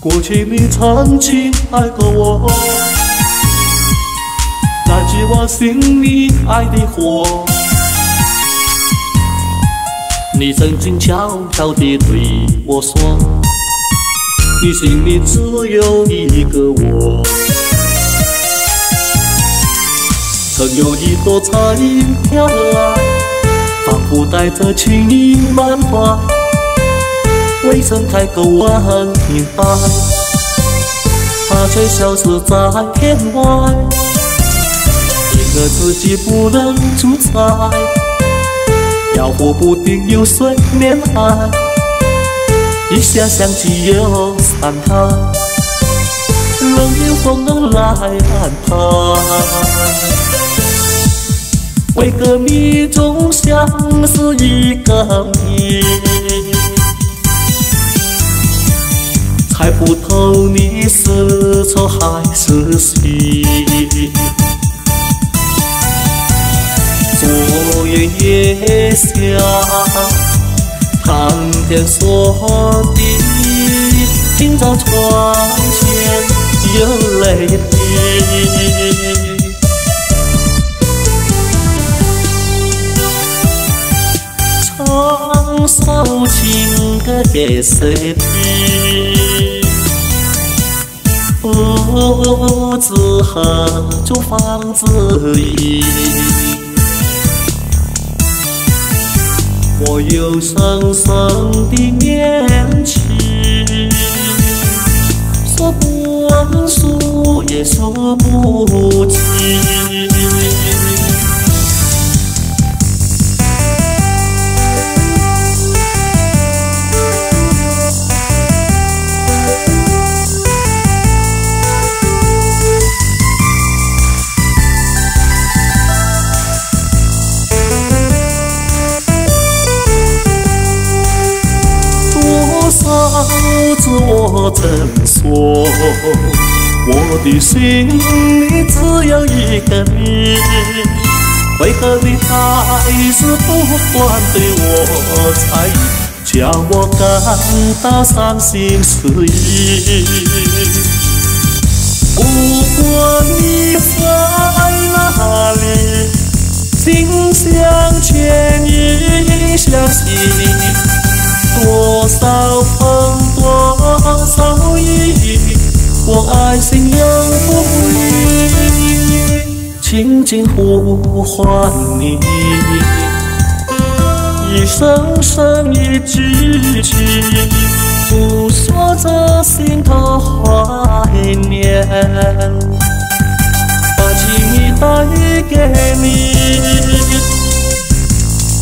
过去你曾经爱过我，燃起我心里爱的火。你曾经悄悄地对我说，你心里只有一个我。曾有一朵彩云飘来，仿佛带着情意满怀。未曾开口问明白，它却消失在天外。一个自己不能主宰，飘忽不定又随年海，一下想起又散开，任由风来安排。为何你总像是一个谜？猜不透你是错还是喜。昨夜夜下，谈天说地，今朝窗前有泪滴。唱首情歌给谁听？不知何处芳自已，我有深深的念情，说不完，说也说不尽。是我曾说，我的心里只有一个你，为何你还是不管对我猜疑，叫我感到伤心失意？不管你在哪里，心相牵，意相系，移，轻轻呼唤你，一声声一句句，诉说着心头怀念，把情意带给你，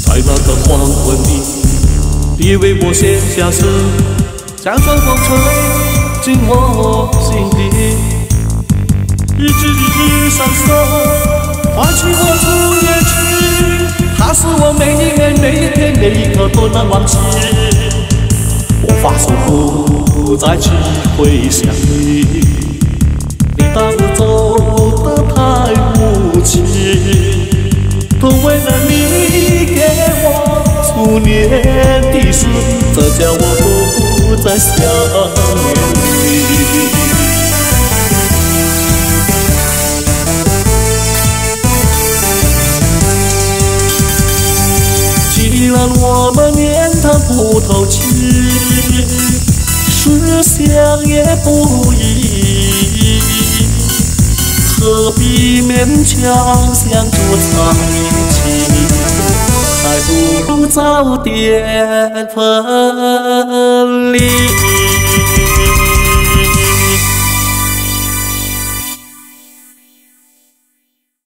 在那个黄昏里，你为我写下诗。像春风吹进我心底，一句一句闪烁，每一刻都难忘记。我发誓不再去回想你，你当时走得太无情，都为了你。给我初恋的诗，这叫我。不再想我们面谈不透气，思想也不移，何必勉强相处在一起？还不如早点分离。